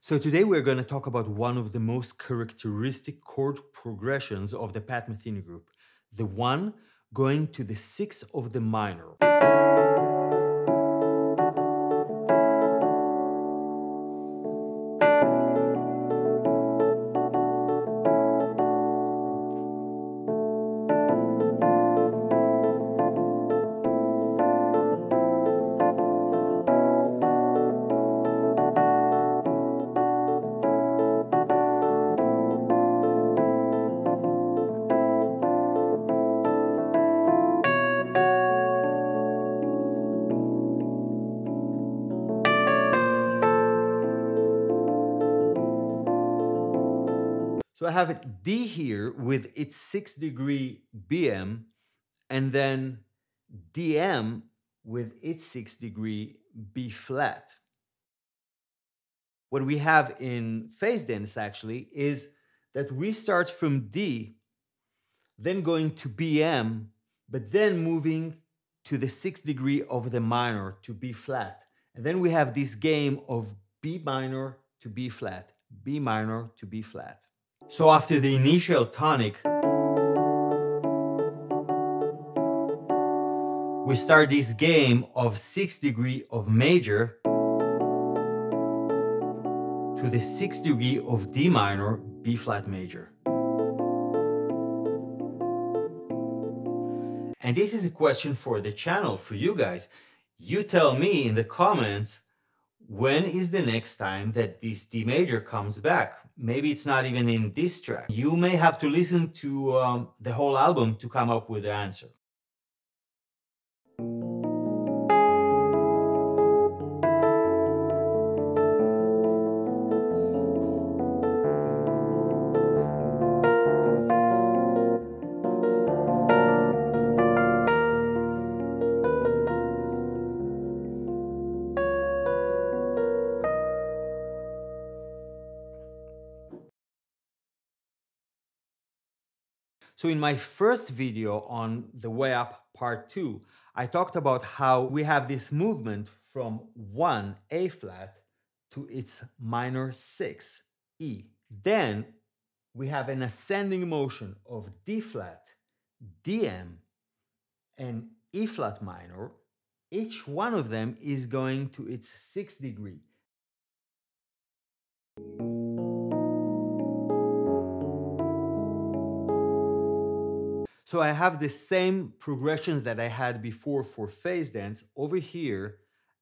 So today we're going to talk about one of the most characteristic chord progressions of the Pat Metheny group, the one going to the sixth of the minor. So I have D here with its six degree BM and then DM with its six degree B flat. What we have in phase dance actually is that we start from D, then going to BM, but then moving to the sixth degree of the minor to B flat. And then we have this game of B minor to B flat, B minor to B flat. So after the initial tonic, we start this game of 6 degree of major to the 6 degree of D minor, B flat major. And this is a question for the channel, for you guys. You tell me in the comments when is the next time that this D major comes back? Maybe it's not even in this track. You may have to listen to um, the whole album to come up with the answer. So in my first video on the way up part two, I talked about how we have this movement from one A flat to its minor six E. Then we have an ascending motion of D flat, DM, and E flat minor. Each one of them is going to its sixth degree. So I have the same progressions that I had before for phase dance over here,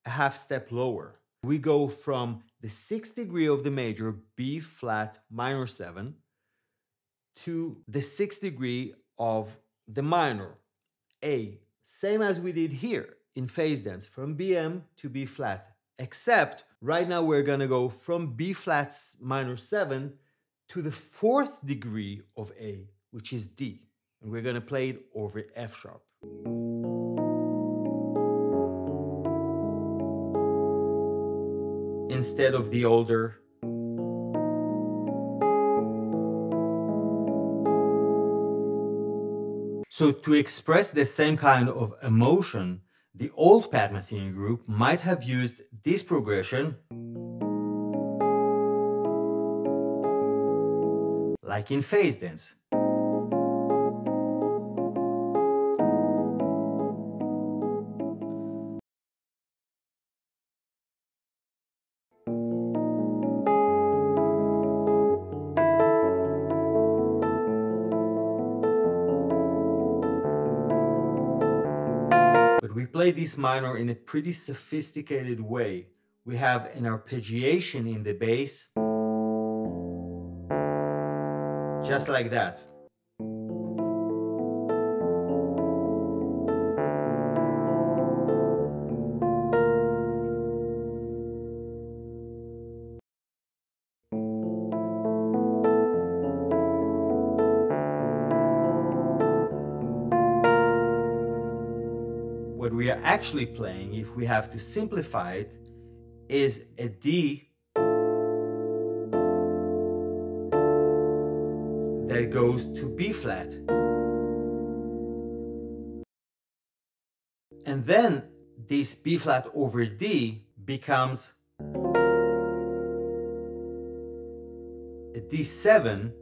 a half step lower. We go from the sixth degree of the major, B flat minor seven, to the sixth degree of the minor, A. Same as we did here in phase dance, from BM to B flat, except right now we're gonna go from B flat minor seven to the fourth degree of A, which is D and we're going to play it over F sharp. Instead of the older So to express the same kind of emotion, the old Pat Metheny group might have used this progression like in phase dance. Play this minor in a pretty sophisticated way. We have an arpeggiation in the bass, just like that. We are actually playing, if we have to simplify it, is a D that goes to B flat. And then this B flat over D becomes a D7,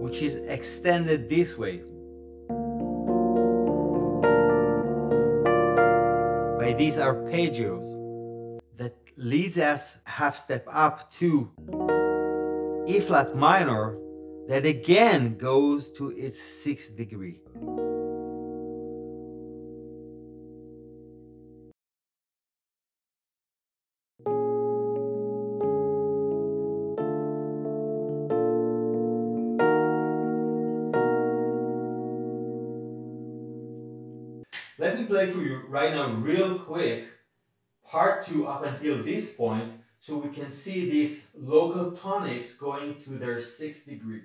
which is extended this way by these arpeggios that leads us half step up to E flat minor that again goes to its sixth degree. Let me play for you right now real quick part two up until this point so we can see these local tonics going to their sixth degree.